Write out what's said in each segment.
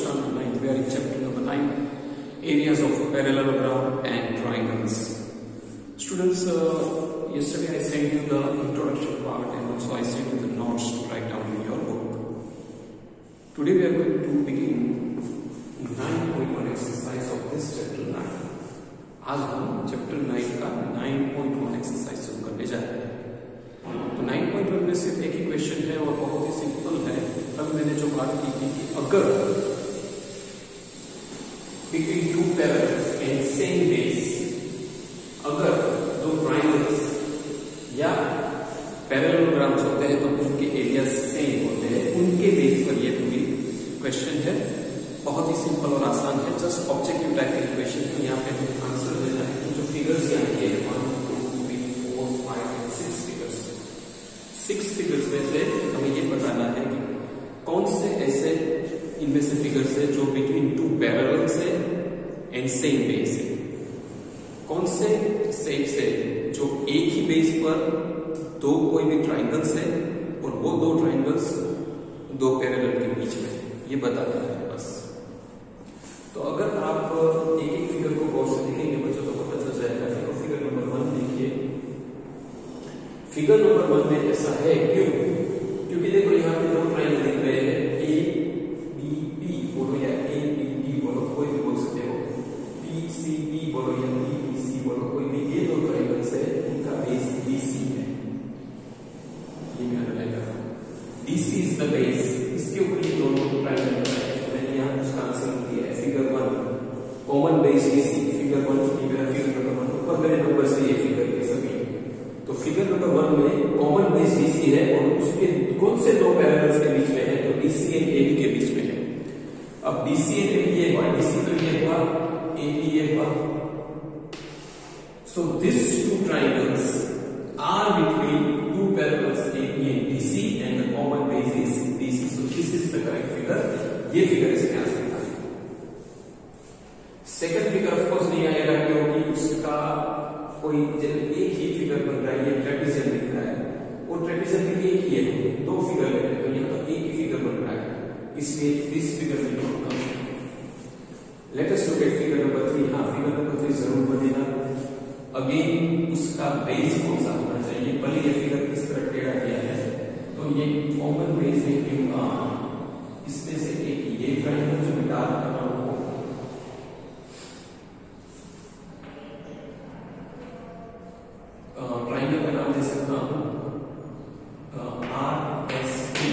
ninth. We are in chapter number nine, areas of parallelogram and triangles. Students, uh, yesterday I sent you the introduction part and also I sent you the notes to write down in your book. Today we are going to begin 9.1 exercise of this chapter 9. आज हम chapter 9 का 9.1 exercise शुरू करने जा रहे हैं तो 9.1 में सिर्फ़ एक ही क्वेश्चन है और बहुत ही सिंपल है तब मैंने जो बात की थी कि अगर between two parallels and same base अगर दो ट्राइंगल्स या पैरेललोग्राम्स होते हैं तो उनके एरिया सेम होते हैं। उनके बेस पर ये पूरी क्वेश्चन है। बहुत ही सिंपल और आसान है। जस्ट ऑब्जेक्टिव टाइप के क्वेश्चन है यहाँ पे हमें आंसर देना है जो फिगर्स यहाँ हैं one two three four five and six figures six figures में से हमें ये बताना है कि कौन से ऐसे इनमें से फिगर्स है जो बिटवीन टू पैरेलल्स है एंड सेम बेस है कौन से सेट्स है जो एक ही बेस पर दो कोई भी ट्राइंगल्स है और वो दो ट्राइंगल्स दो पैरेलल के बीच में ये बताना है बस। तो अगर आप एक एक फिगर को गौर से देखेंगे, बच्चों को पता चल जाएगा देखो फिगर नंबर वन देखिए। फिगर नंबर वन में ऐसा है, क्यों क्योंकि देखो यहाँ पे दो ट्राइंगल दिख रहे हैं ए बी बी बोलो या ए बी बी बोलो कोई भी बोल सकते हो बी सी बी बोलो या बी बी सी बोलो कोई भी ये दो ट्राइंगल्स है इनका बेस बी सी है ये मैं हाईलाइट कर रहा हूँ B C is the base इसके ऊपर ये दोनों ट्राइंगल बनाए तो मैंने यहाँ उसका आंसर दिया है figure one common base B C figure one ये मेरा फिगर नंबर वन ऊपर मेरे नंबर से ये फिगर ये सभी तो फिगर नंबर वन में कॉमन बेस बीसी है और उसके कौन से दो पैरेलल्स के बीच में है? तो बीसी एंड एबी के बीच में है। अब बीसी एंड एबी ये हुआ बीसी तो ये हुआ एबी ये हुआ। So this two triangles are between two parallels ये फिगर इसमें आ सकता है सेकंड फिगर ऑफ़ कोर्स नहीं आएगा, क्योंकि उसका कोई एक ही फिगर बन रहा है, ये ट्रेपिजियम दिख रहा है। वो ट्रेपिजियम भी एक ही है, दो फिगर है तो यहाँ तो एक ही फिगर बन रहा है। इसलिए दिस फिगर में not come let us look at figure number 3 हाँ फिगर नंबर 3 ज़रूर बनेगा अगेन उसका बेस कौन सा होना चाहिए? भले ये फिगर किस तरह टेढ़ा किया है। तो ये कॉमन बेस है क्यों इसमें से एक ये ट्रायंगल जो मैं डार्क कर रहा हूँ ट्राइंगल का नाम दे सकता हूँ आर एस टी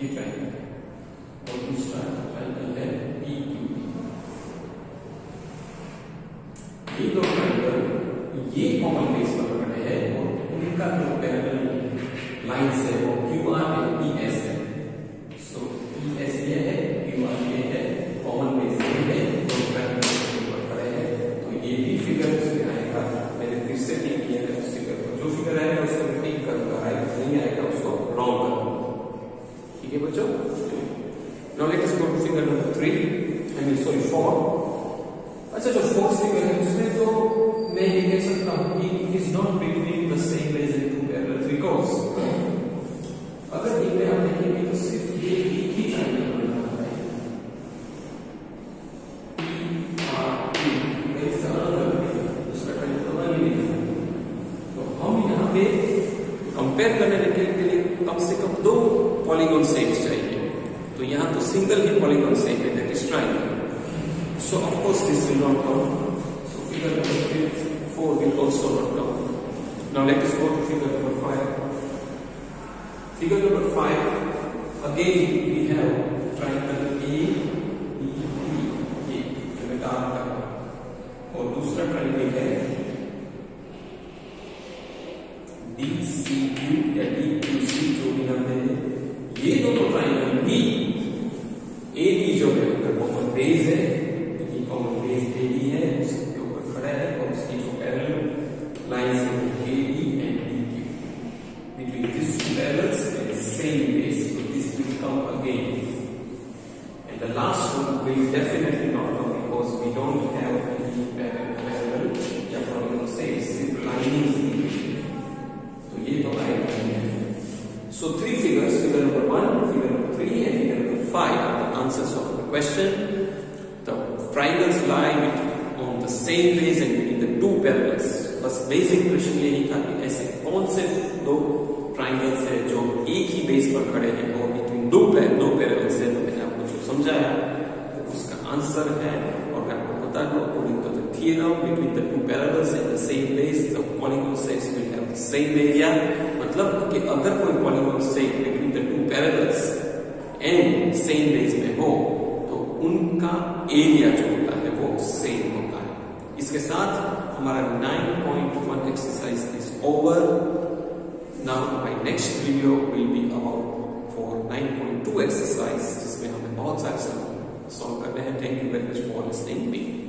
ये ट्राइंगल है और दूसरा ट्राइंगल है पी क्यू ये दो ट्राइंगल ये कॉमन बेस पर खड़े हैं और उनका जो पैरेलल लाइंस है वो क्यू आर है पी एस है। सो पी एस ये है क्यू आर ये है कॉमन बेस ये है दो ट्राइंगल के ऊपर खड़े हैं। तो ये भी फिगर उसमें आएगा। मैंने फिर से टिक किया है उस फिगर को। जो फिगर आएगा, उसको टिक करूँगा। राइट नहीं आएगा, उसको रॉन्ग करूँगा। ठीक है बच्चों? Now let us go to figure number 3 I mean sorry 4 अच्छा जो फोर्थ फिगर है उसमें तो मैं ये कह सकता हूँ कि it is not between the same base and two parallel because अगर इनमें हम देखेंगे तो सिर्फ़ ये एक ही ट्रायंगल बन रहा है कंपेयर करने के लिए कम से कम दो पॉलीगॉन शेप्स चाहिए। तो यहाँ तो सिंगल ही पॉलीगॉन शेप है that is triangle so of course this will not come so figure number 4 will also not come now let us go to figure number 5 figure number 5 again we have triangle A B B ये जो मैं dark कर रहा हूँ और दूसरा triangle है D C Q या डी क्यू सी जो भी हम हैं ये दोनों ट्राइंगल भी and the last one will definitely not come because we don't have any parallel या प्रॉब्लम से सिर्फ लाइनिंग ये तो आएगा So three figures, figure number one, figure number three, and figure number five are the answers of question the triangles lie on the same base and between the two parallels बस basic प्रश्न यही था कि ऐसे कौन से दो triangles है जो एक ही बेस पर खड़े हैं और मैं आपको बता दूँ according to the theorem between the two parallels and the same base the polygon sets will have the same area मतलब कि अगर कोई polygon set between the two parallels and same base में हो तो उनका एरिया जो होता है वो सेम होता है इसके साथ हमारा 9.1 exercise is over. Now, my next video will be about for 9.2 exercise जिसमें हमें बहुत सारे सॉल्व करने हैं thank you very much for listening me